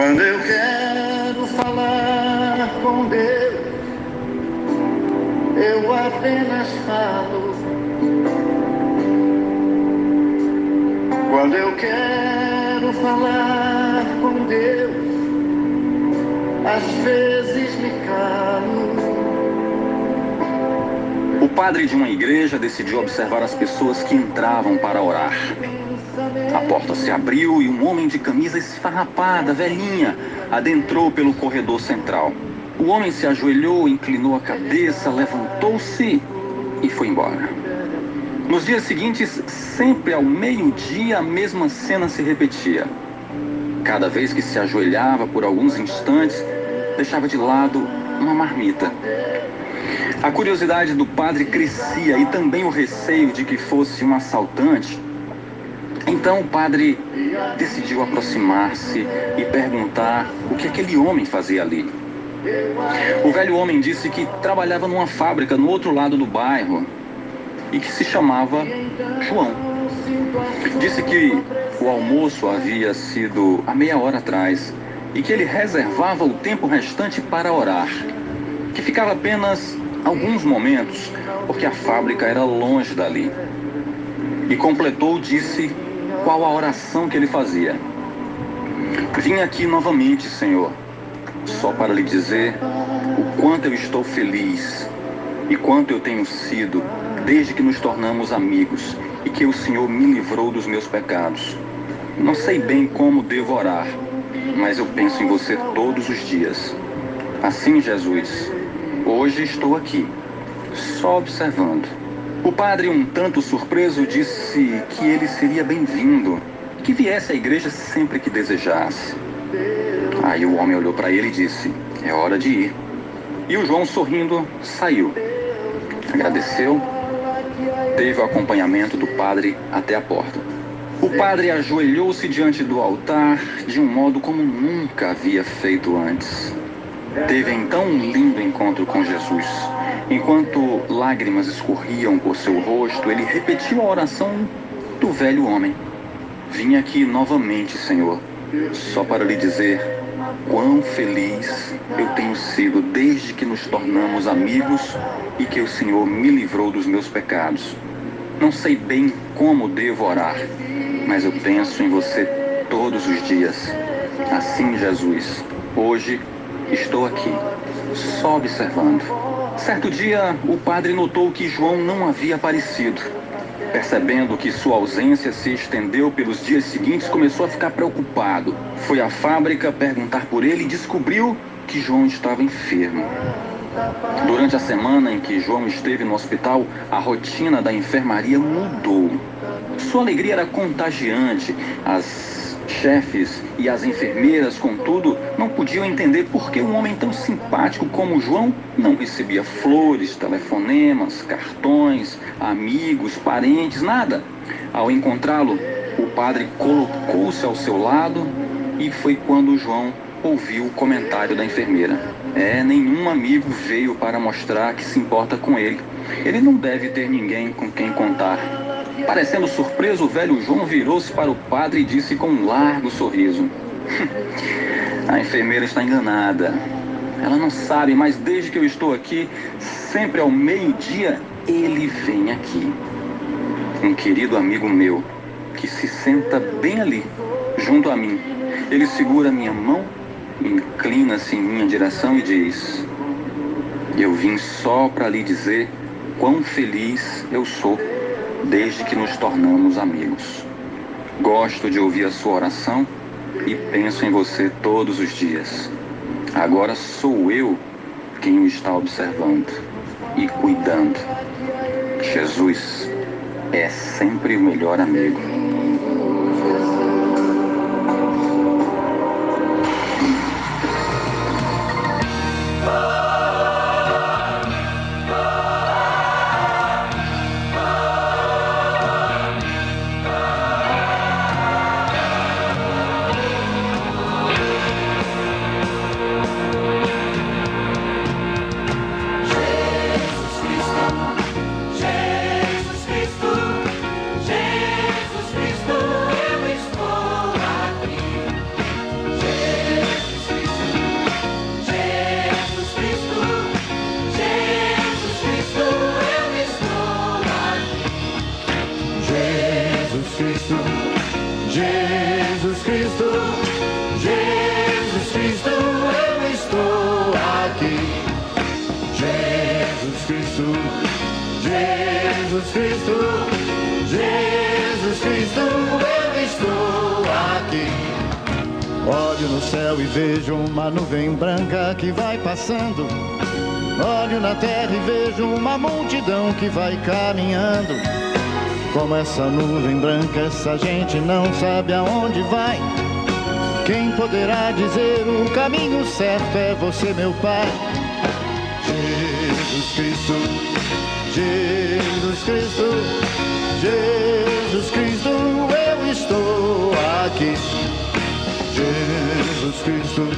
Quando eu quero falar com Deus, eu apenas falo. Quando eu quero falar com Deus, às vezes me calo. O padre de uma igreja decidiu observar as pessoas que entravam para orar. A porta se abriu e um homem de camisa esfarrapada, velhinha, adentrou pelo corredor central. O homem se ajoelhou, inclinou a cabeça, levantou-se e foi embora. Nos dias seguintes, sempre ao meio-dia, a mesma cena se repetia. Cada vez que se ajoelhava por alguns instantes, deixava de lado uma marmita. A curiosidade do padre crescia e também o receio de que fosse um assaltante então o padre decidiu aproximar-se e perguntar o que aquele homem fazia ali. O velho homem disse que trabalhava numa fábrica no outro lado do bairro e que se chamava João. Disse que o almoço havia sido há meia hora atrás e que ele reservava o tempo restante para orar, que ficava apenas alguns momentos, porque a fábrica era longe dali. E completou, disse qual a oração que ele fazia. Vim aqui novamente, Senhor, só para lhe dizer o quanto eu estou feliz e quanto eu tenho sido desde que nos tornamos amigos e que o Senhor me livrou dos meus pecados. Não sei bem como devo orar, mas eu penso em você todos os dias. Assim, Jesus, hoje estou aqui, só observando o padre, um tanto surpreso, disse que ele seria bem-vindo, que viesse à igreja sempre que desejasse. Aí o homem olhou para ele e disse: É hora de ir. E o João, sorrindo, saiu. Agradeceu, teve o acompanhamento do padre até a porta. O padre ajoelhou-se diante do altar de um modo como nunca havia feito antes. Teve então um lindo encontro com Jesus. Enquanto lágrimas escorriam por seu rosto, ele repetiu a oração do velho homem. Vim aqui novamente, Senhor, só para lhe dizer quão feliz eu tenho sido desde que nos tornamos amigos e que o Senhor me livrou dos meus pecados. Não sei bem como devo orar, mas eu penso em você todos os dias. Assim, Jesus, hoje estou aqui, só observando. Certo dia, o padre notou que João não havia aparecido. Percebendo que sua ausência se estendeu pelos dias seguintes, começou a ficar preocupado. Foi à fábrica perguntar por ele e descobriu que João estava enfermo. Durante a semana em que João esteve no hospital, a rotina da enfermaria mudou. Sua alegria era contagiante. As chefes e as enfermeiras, contudo, podiam entender por que um homem tão simpático como João não recebia flores, telefonemas, cartões, amigos, parentes, nada. Ao encontrá-lo, o padre colocou-se ao seu lado e foi quando João ouviu o comentário da enfermeira. É, nenhum amigo veio para mostrar que se importa com ele. Ele não deve ter ninguém com quem contar. Parecendo surpreso, o velho João virou-se para o padre e disse com um largo sorriso: A enfermeira está enganada. Ela não sabe, mas desde que eu estou aqui, sempre ao meio-dia, ele vem aqui. Um querido amigo meu que se senta bem ali, junto a mim. Ele segura minha mão, inclina-se em minha direção e diz: Eu vim só para lhe dizer quão feliz eu sou desde que nos tornamos amigos. Gosto de ouvir a sua oração e penso em você todos os dias. Agora sou eu quem o está observando e cuidando. Jesus é sempre o melhor amigo. Jesus Cristo, Jesus Cristo, eu estou aqui. Jesus Cristo, Jesus Cristo, Jesus Cristo, eu estou aqui. Olho no céu e vejo uma nuvem branca que vai passando. Olho na terra e vejo uma multidão que vai caminhando. Como essa nuvem branca, essa gente não sabe aonde vai. Quem poderá dizer o caminho certo é você, meu Pai. Jesus Cristo, Jesus Cristo, Jesus Cristo, eu estou aqui. Jesus Cristo,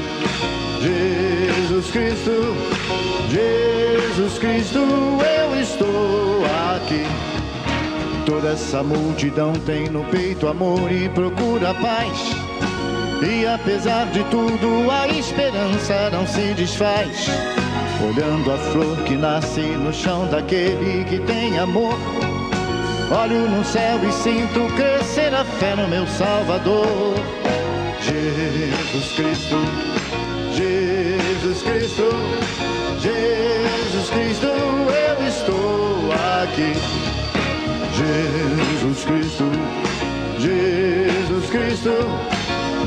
Jesus Cristo, Jesus Cristo, eu estou aqui. Toda essa multidão tem no peito amor e procura paz. E apesar de tudo, a esperança não se desfaz. Olhando a flor que nasce no chão daquele que tem amor. Olho no céu e sinto crescer a fé no meu Salvador. Jesus Cristo, Jesus Cristo, Jesus Cristo, eu estou aqui. Jesus Cristo, Jesus Cristo,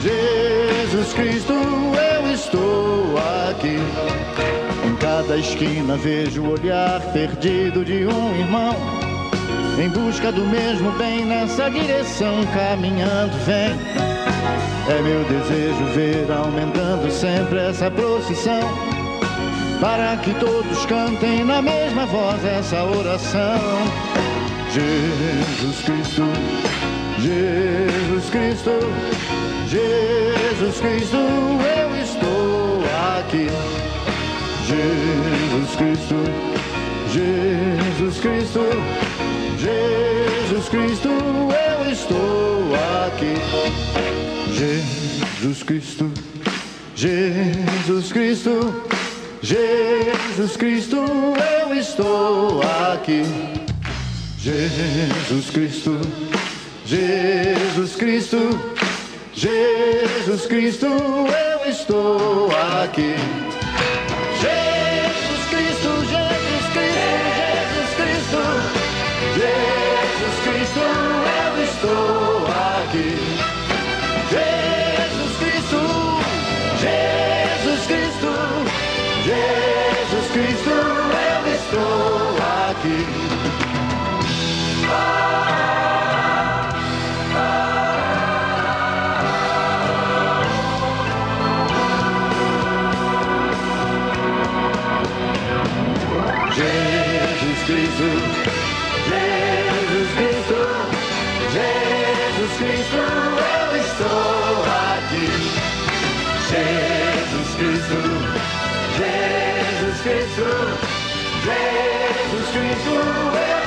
Jesus Cristo, eu estou aqui. Em cada esquina vejo o olhar perdido de um irmão. Em busca do mesmo bem nessa direção, caminhando, vem. É meu desejo ver aumentando sempre essa procissão. Para que todos cantem na mesma voz essa oração. Jesus Cristo, Jesus Cristo, Jesus Cristo, eu estou aqui. Jesus Cristo, Jesus Cristo, Jesus Cristo, eu estou aqui. Jesus Cristo, Jesus Cristo, Jesus Cristo, eu estou aqui. Jesus Cristo, Jesus Cristo, Jesus Cristo, eu estou aqui. Cristo, Jesus Cristo, Jesus Cristo, eu estou aqui. Jesus Cristo, Jesus Cristo, Jesus Cristo, eu